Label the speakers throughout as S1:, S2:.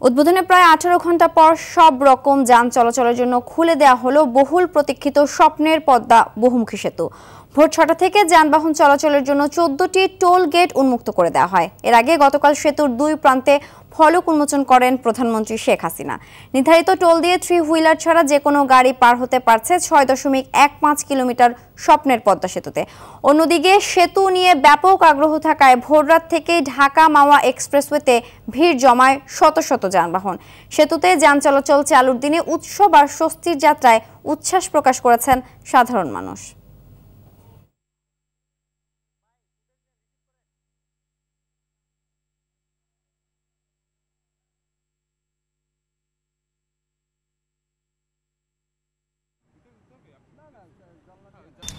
S1: উদ্বোধনে প্রায় আঠারো ঘণ্টা পর সব রকম যান চলাচলের জন্য খুলে দেয়া হলো বহুল প্রতীক্ষিত স্বপ্নের পদ্মা বহুমুখী সেতু। ভোর ছটা থেকে যানবাহন চলাচলের জন্য চোদ্দটি টোল গেট উন্মুক্ত করে দেওয়া হয়। এর আগে গতকাল সেতুর দুই প্রান্তে ফলক উন্মোচন করেন প্রধানমন্ত্রী শেখ হাসিনা। নির্ধারিত টোল দিয়ে থ্রি হুইলার ছাড়া যে কোনো গাড়ি পার হতে পারছে ছয় দশমিক এক পাঁচ কিলোমিটার স্বপ্নের পদ্মা সেতুতে। অন্যদিকে সেতু নিয়ে ব্যাপক আগ্রহ থাকায় ভোররাত থেকে ঢাকা মাওয়া এক্সপ্রেসওয়েতে ভিড় জমায় শত শত যানবাহন। সেতুতে যান চলাচল চালুর দিনে উৎসব আর স্বস্তির যাত্রায় উচ্ছ্বাস প্রকাশ করেছেন সাধারণ মানুষ।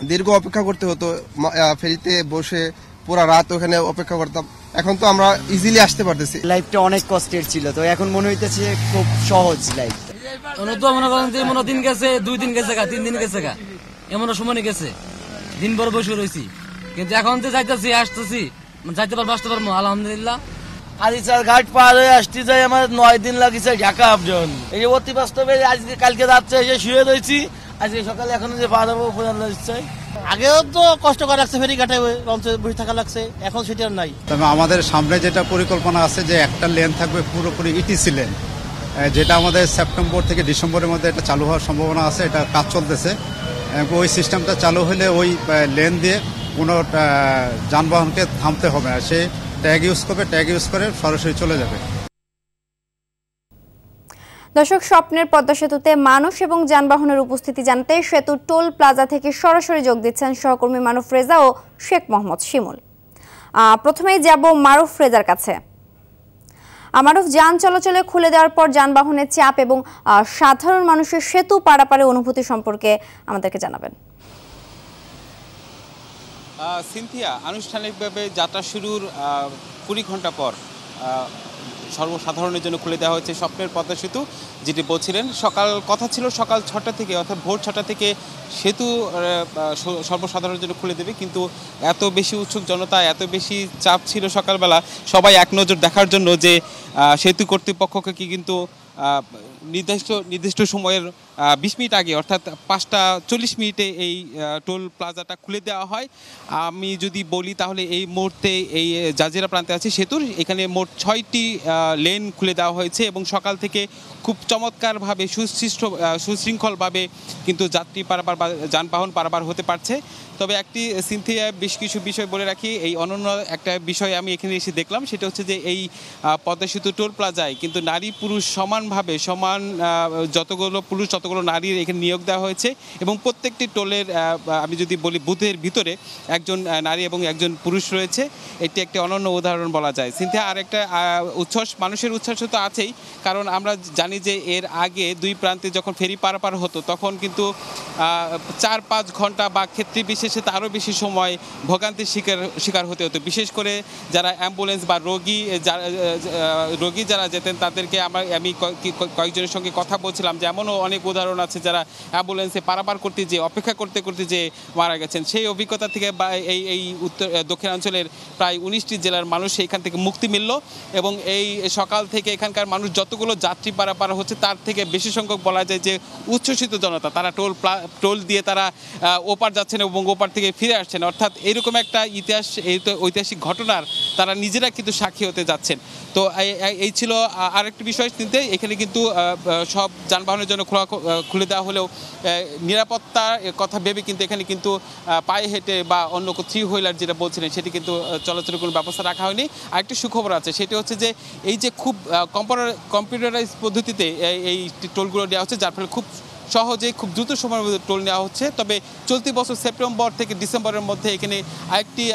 S2: দীর্ঘ অপেক্ষা করতে হতো ফেরিতে বসে পুরা রাত ওখানে অপেক্ষা করতাম। এখন তো আমরা ইজিলি আসতে পারতেছি।
S3: লাইফটা অনেক কষ্টের ছিল তো এখন মনে হইতেছে খুব সহজ লাইফ
S4: তো মনে করেন যে মনে দিন গেছে দুই দিন গেছে গা তিন দিন গেছে গা। এমন সময় গেছে। দিন ভর বসে রয়েছি কিন্তু এখন যে যাইতেছি আসতেছি যাইতে পারব আসতে পারব আলহামদুলিল্লাহ।
S5: আদিচার ঘাট পার হয়ে আসতে যাই আমার নয় দিন লাগিছে ঢাকা আপজন এই অতি বাস্তবে আজকে কালকে রাত্রে এসে শুয়ে রয়েছি আজকে সকালে এখন যে পা দেবো প্রধান ইচ্ছে
S6: আগেও তো কষ্ট লাগছে ফেরি ঘাটে লঞ্চে বসে থাকা লাগছে, এখন সেটা নাই।
S7: তবে আমাদের সামনে যেটা পরিকল্পনা আছে যে একটা লেন থাকবে পুরোপুরি ইটিসি লেন যেটা আমাদের সেপ্টেম্বর থেকে ডিসেম্বরের মধ্যে এটা চালু হওয়ার সম্ভাবনা আছে, এটা কাজ চলতেছে। ওই সিস্টেমটা চালু হলে ওই লেন দিয়ে কোনো যানবাহনকে থামতে হবে। না সে ট্যাগ ইউজ করবে, ট্যাগ ইউজ করে সরাসরি চলে যাবে।
S1: দর্শক স্বপ্নের পদ্মা সেতুতে মানুষ এবং যানবাহনের উপস্থিতি জানতে সেতু টোল প্লাজা থেকে সরাসরি যোগ দিচ্ছেন সহকর্মী মারুফ রেজা ও শেখ মোহাম্মদ শিমুল। প্রথমেই যাব মারুফ রেজার কাছে। আহ, মারুফ যান চলাচলে খুলে দেওয়ার পর যানবাহনের চাপ এবং সাধারণ মানুষের সেতু পারাপারে অনুভূতি সম্পর্কে আমাদেরকে জানাবেন।
S8: সিনথিয়া আনুষ্ঠানিকভাবে যাত্রা শুরুর কুড়ি ঘণ্টা পর সর্বসাধারণের জন্য খুলে দেওয়া হয়েছে স্বপ্নের পদ্মা সেতু, যেটি বলছিলেন, সকাল, কথা ছিল সকাল ছটা থেকে, অর্থাৎ ভোর ছটা থেকে সেতু সর্বসাধারণের জন্য খুলে দেবে, কিন্তু এত বেশি উৎসুক জনতা, এত বেশি চাপ ছিল সকালবেলা, সবাই এক নজর দেখার জন্য যে সেতু কর্তৃপক্ষকে কি কিন্তু নির্দিষ্ট নির্দিষ্ট সময়ের বিশ মিনিট আগে, অর্থাৎ পাঁচটা চল্লিশ মিনিটে এই টোল প্লাজাটা খুলে দেওয়া হয়। আমি যদি বলি তাহলে এই মুহূর্তে এই জাজিরা প্রান্তে আছে সেতুর। এখানে মোট ছয়টি লেন খুলে দেওয়া হয়েছে এবং সকাল থেকে খুব চমৎকারভাবে সুশৃষ্ট সুশৃঙ্খলভাবে কিন্তু যাত্রী পারাবার বা যানবাহন পারাবার হতে পারছে। তবে একটি সিনথিয়া বেশ কিছু বিষয় বলে রাখি। এই অনন্য একটা বিষয় আমি এখানে এসে দেখলাম, সেটা হচ্ছে যে এই পদ্মা সেতু টোল প্লাজায় কিন্তু নারী পুরুষ সমানভাবে সমান যতগুলো পুরুষ ততগুলো নারীর এখানে নিয়োগ দেওয়া হয়েছে এবং প্রত্যেকটি টোলের আমি যদি বলি বুথের ভিতরে একজন নারী এবং একজন পুরুষ রয়েছে, এটি একটি অনন্য উদাহরণ বলা যায়। সিনথিয়া আর একটা উচ্ছ্বাস, মানুষের উচ্ছ্বাস তো আছেই, কারণ আমরা জানি যে এর আগে দুই প্রান্তে যখন ফেরি পারাপার হতো, তখন কিন্তু চার, পাঁচ ঘণ্টা বা ক্ষেত্রে বিশেষে আরও বেশি সময় ভোগান্তির শিকার শিকার হতে হতো। বিশেষ করে যারা অ্যাম্বুলেন্স বা রোগী যারা রোগী যারা যেতেন, তাদেরকে আমার, আমি কয়- কয়েকজনের সঙ্গে কথা বলছিলাম যে এমনও অনেক উদাহরণ আছে যারা অ্যাম্বুলেন্সে পারাপার করতে যে, অপেক্ষা করতে করতে যে মারা গেছেন। সেই অভিজ্ঞতা থেকে বা এই এই উত্তর দক্ষিণাঞ্চলের প্রায় উনিশটি জেলার মানুষ এখান থেকে মুক্তি মিলল এবং এই সকাল থেকে এখানকার মানুষ যতগুলো যাত্রী পারাপার হচ্ছে তার থেকে বেশি সংখ্যক বলা যায় যে উচ্ছ্বসিত জনতা। তারা টোল টোল দিয়ে তারা ওপার যাচ্ছেন এবং ওপার থেকে ফিরে আসছেন। অর্থাৎ এরকম একটা ইতিহাস ঐতিহাসিক ঘটনার তারা নিজেরা কিন্তু সাক্ষী হতে যাচ্ছেন। তো এই- ছিল আরেকটি বিষয় চিনতে এখানে কিন্তু সব যানবাহনের জন্য খোলা খুলে দেওয়া হলেও নিরাপত্তার কথা ভেবে কিন্তু এখানে কিন্তু পায়ে হেঁটে বা অন্য থ্রি হুইলার যেটা বলছিলেন, সেটি কিন্তু চলাচলের কোনো ব্যবস্থা রাখা হয়নি। আরেকটি সুখবর আছে, সেটি হচ্ছে যে, এই যে খুব কম্পিউটার কম্পিউটারাইজ পদ্ধতিতে এই টোলগুলো দেওয়া হচ্ছে, যার ফলে খুব সহজে খুব দ্রুত সময়ের মধ্যে টোল নেওয়া হচ্ছে। তবে চলতি বছর সেপ্টেম্বর থেকে ডিসেম্বরের মধ্যে এখানে আরেকটি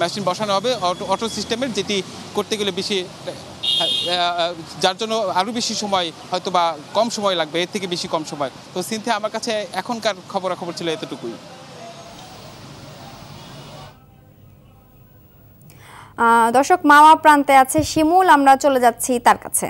S8: মেশিন বসানো হবে অটো সিস্টেমের, যেটি করতে গেলে বেশি যার জন্য আরও বেশি সময় হয়তো বা কম সময় লাগবে, এর থেকে বেশি কম সময়। তো সিনথে, আমার কাছে এখনকার খবরাখবর ছিল এতটুকুই।
S1: দর্শক, মাওয়া প্রান্তে আছে শিমুল, আমরা চলে যাচ্ছি তার কাছে।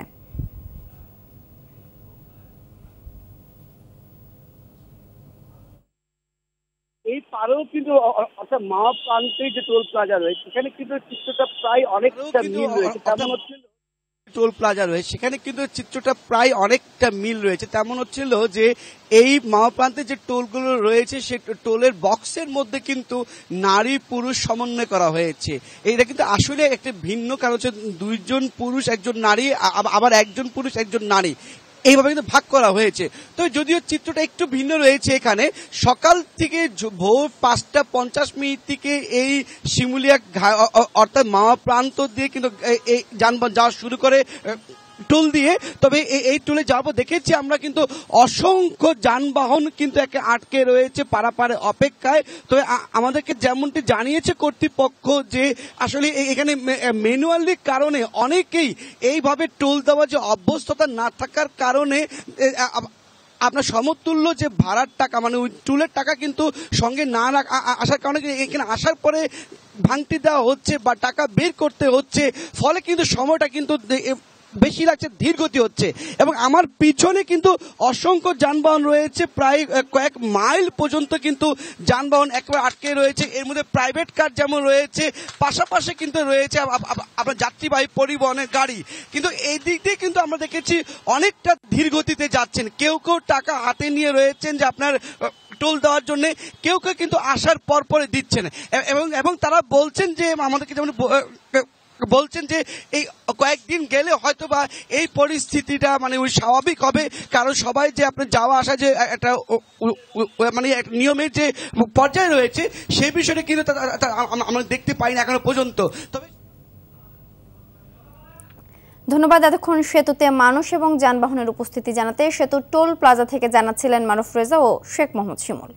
S9: এই পারেও কিন্তু অর্থাৎ মা প্রান্তে যে টোল প্লাজা রয়েছে সেখানে কিন্তু চিত্রটা প্রায় অনেকটা মিল রয়েছে। তেমন
S10: টোল প্লাজা রয়েছে সেখানে কিন্তু চিত্রটা প্রায় অনেকটা মিল রয়েছে। তেমন হচ্ছিল যে এই মাওপ্রান্তে যে টোলগুলো রয়েছে সে টোলের বক্সের মধ্যে কিন্তু নারী পুরুষ সমন্বয় করা হয়েছে। এটা কিন্তু আসলে একটা ভিন্ন কারণ হচ্ছে দুইজন পুরুষ একজন নারী আবার একজন পুরুষ একজন নারী। এইভাবে কিন্তু ভাগ করা হয়েছে। তো যদিও চিত্রটা একটু ভিন্ন রয়েছে এখানে, সকাল থেকে ভোর পাঁচটা পঞ্চাশ মিনিট থেকে এই শিমুলিয়া অর্থাৎ মামা প্রান্ত দিয়ে কিন্তু যানবাহন যাওয়া শুরু করে টোল দিয়ে, তবে এই- টোলে পর দেখেছি আমরা কিন্তু অসংখ্য যানবাহন কিন্তু একে আটকে রয়েছে পারাপারে অপেক্ষায়। তবে আমাদেরকে যেমনটি জানিয়েছে কর্তৃপক্ষ যে আসলে এখানে ম্যানুয়ালি কারণে অনেকেই এইভাবে টোল দেওয়া যে অভ্যস্ততা না থাকার কারণে আপনার সমতুল্য যে ভাড়ার টাকা মানে ওই টুলের টাকা কিন্তু সঙ্গে না আসার কারণে এখানে আসার পরে ভাঙতি দেওয়া হচ্ছে বা টাকা বের করতে হচ্ছে। ফলে কিন্তু সময়টা কিন্তু বেশি লাগছে ধীর গতি হচ্ছে। এবং আমার পিছনে কিন্তু অসংখ্য যানবাহন রয়েছে, প্রায় কয়েক মাইল পর্যন্ত কিন্তু যানবাহন একেবারে আটকে রয়েছে। এর মধ্যে প্রাইভেট কার যেমন রয়েছে, পাশাপাশি কিন্তু রয়েছে আপনার যাত্রীবাহী পরিবহনের গাড়ি। কিন্তু এই দিক দিয়ে কিন্তু আমরা দেখেছি অনেকটা ধীর গতিতে যাচ্ছেন। কেউ কেউ টাকা হাতে নিয়ে রয়েছেন যে আপনার টোল দেওয়ার জন্য। কেউ কেউ কিন্তু আসার পর পরে দিচ্ছেন এবং এবং তারা বলছেন যে আমাদেরকে যেমন বলছেন যে এই কয়েকদিন গেলে হয়তো বা এই পরিস্থিতিটা মানে ওই স্বাভাবিক হবে, কারণ সবাই যে আপনার যাওয়া আসা যে একটা মানে নিয়মের যে পর্যায়ে রয়েছে সেই বিষয়টা কিন্তু আমরা দেখতে পাই না এখনও পর্যন্ত। তবে
S1: ধন্যবাদ এতক্ষণ সেতুতে মানুষ এবং যানবাহনের উপস্থিতি জানাতে। সেতু টোল প্লাজা থেকে জানাচ্ছিলেন মারুফ রেজা ও শেখ মোহাম্মদ শিমুল।